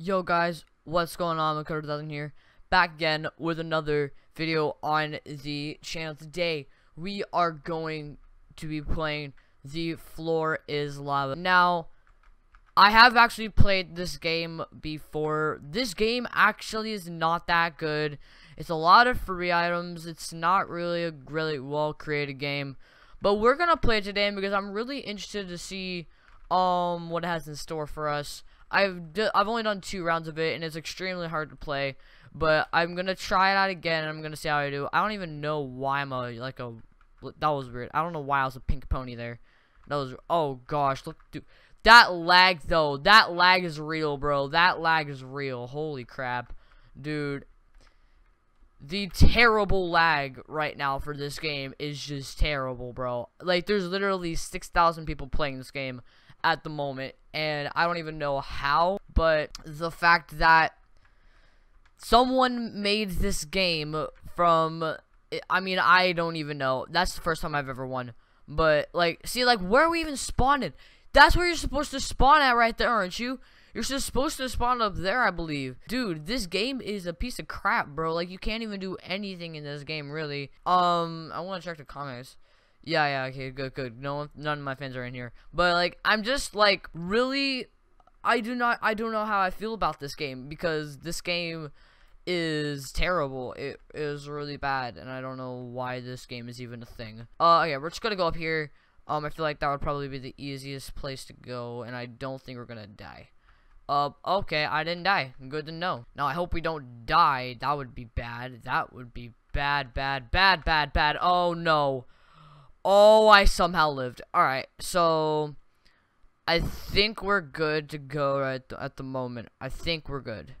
Yo guys, what's going on? McCutter Dozen here, back again with another video on the channel. Today, we are going to be playing The Floor is Lava. Now, I have actually played this game before. This game actually is not that good. It's a lot of free items. It's not really a really well created game. But we're gonna play it today because I'm really interested to see um what it has in store for us. I've I've only done two rounds of it, and it's extremely hard to play. But I'm gonna try it out again, and I'm gonna see how I do. I don't even know why I'm a like a. That was weird. I don't know why I was a pink pony there. That was. Oh gosh, look, dude. That lag though. That lag is real, bro. That lag is real. Holy crap, dude. The terrible lag right now for this game is just terrible, bro. Like, there's literally 6,000 people playing this game at the moment, and I don't even know how, but the fact that someone made this game from, I mean, I don't even know. That's the first time I've ever won. But, like, see, like, where are we even spawning? That's where you're supposed to spawn at right there, aren't you? You're just supposed to spawn up there, I believe. Dude, this game is a piece of crap, bro. Like, you can't even do anything in this game, really. Um, I want to check the comments. Yeah, yeah, okay, good, good. No one, none of my fans are in here. But like, I'm just like really, I do not, I don't know how I feel about this game because this game is terrible. It is really bad, and I don't know why this game is even a thing. Uh, okay, we're just gonna go up here. Um, I feel like that would probably be the easiest place to go, and I don't think we're gonna die. Uh, okay, I didn't die. Good to know. Now, I hope we don't die. That would be bad. That would be bad, bad, bad, bad, bad. Oh, no. Oh, I somehow lived. Alright, so... I think we're good to go right at the moment. I think we're good.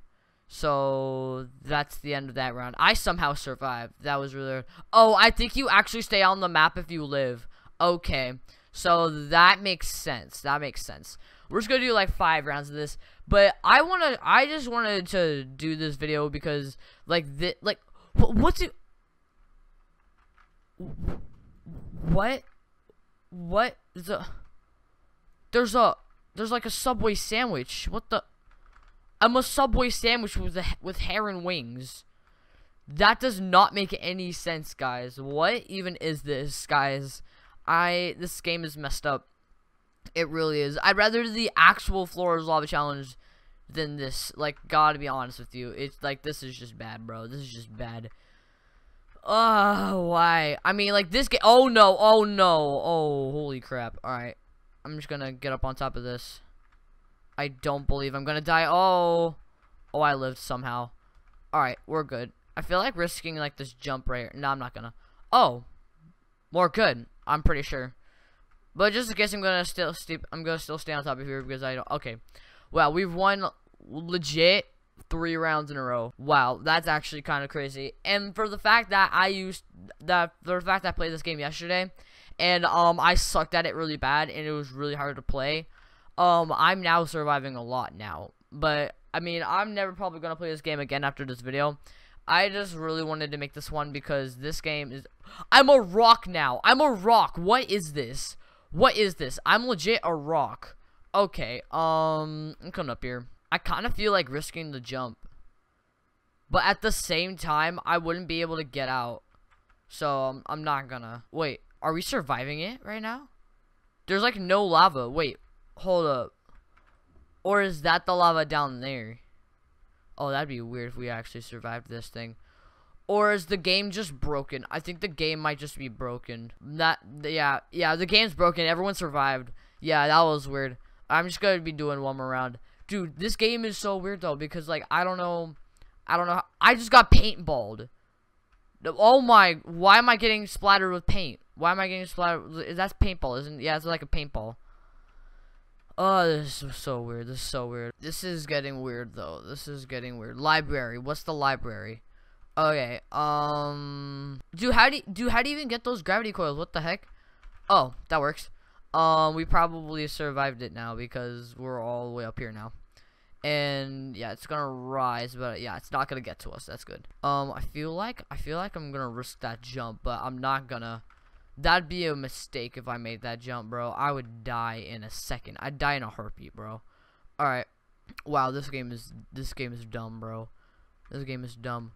So, that's the end of that round. I somehow survived. That was really... Oh, I think you actually stay on the map if you live. Okay. So, that makes sense. That makes sense. We're just gonna do like five rounds of this. But I wanna... I just wanted to do this video because, like, this... Like, what's it... What? What? The? There's a. There's like a Subway sandwich. What the? I'm a Subway sandwich with a, with heron wings. That does not make any sense, guys. What even is this, guys? I this game is messed up. It really is. I'd rather the actual Floor is Lava challenge than this. Like, gotta be honest with you. It's like this is just bad, bro. This is just bad. Oh, why? I mean, like, this game. Oh, no. Oh, no. Oh, holy crap. Alright. I'm just gonna get up on top of this. I don't believe I'm gonna die. Oh. Oh, I lived somehow. Alright, we're good. I feel like risking, like, this jump right here. No, I'm not gonna. Oh. More good. I'm pretty sure. But just in case I'm gonna still steep I'm gonna still stay on top of here because I don't okay. Well, we've won legit three rounds in a row. Wow, that's actually kind of crazy. And for the fact that I used that, for the fact that I played this game yesterday, and um, I sucked at it really bad, and it was really hard to play. Um, I'm now surviving a lot now. But I mean, I'm never probably gonna play this game again after this video. I just really wanted to make this one because this game is. I'm a rock now. I'm a rock. What is this? What is this? I'm legit a rock. Okay. Um, I'm coming up here. I kind of feel like risking the jump. But at the same time, I wouldn't be able to get out. So, um, I'm not gonna. Wait, are we surviving it right now? There's like no lava. Wait, hold up. Or is that the lava down there? Oh, that'd be weird if we actually survived this thing. Or is the game just broken? I think the game might just be broken. That, yeah, yeah, the game's broken. Everyone survived. Yeah, that was weird. I'm just gonna be doing one more round. Dude, this game is so weird though because like I don't know, I don't know. How, I just got paintballed. Oh my! Why am I getting splattered with paint? Why am I getting splattered? That's paintball, isn't? Yeah, it's like a paintball. Oh, this is so weird. This is so weird. This is getting weird though. This is getting weird. Library. What's the library? Okay. Um. Dude, how do dude? How do you even get those gravity coils? What the heck? Oh, that works. Um, we probably survived it now because we're all the way up here now. And yeah, it's gonna rise, but yeah, it's not gonna get to us. That's good. Um, I feel like I feel like I'm gonna risk that jump, but I'm not gonna. That'd be a mistake if I made that jump, bro. I would die in a second. I'd die in a heartbeat, bro. All right, Wow, this game is this game is dumb, bro. This game is dumb.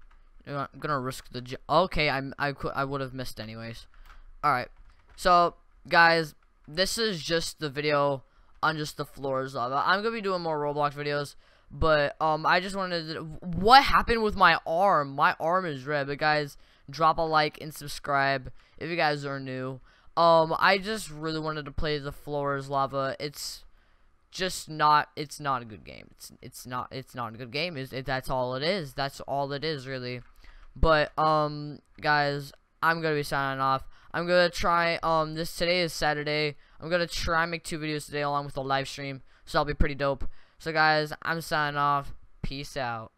I'm gonna risk the. J okay, I'm I I would have missed anyways. All right, so guys, this is just the video on just the floors lava. I'm gonna be doing more Roblox videos, but um, I just wanted to. What happened with my arm? My arm is red. But guys, drop a like and subscribe if you guys are new. Um, I just really wanted to play the floors lava. It's just not it's not a good game it's it's not it's not a good game is it, that's all it is that's all it is really but um guys i'm gonna be signing off i'm gonna try um this today is saturday i'm gonna try and make two videos today along with the live stream so that'll be pretty dope. So guys i'm signing off. Peace out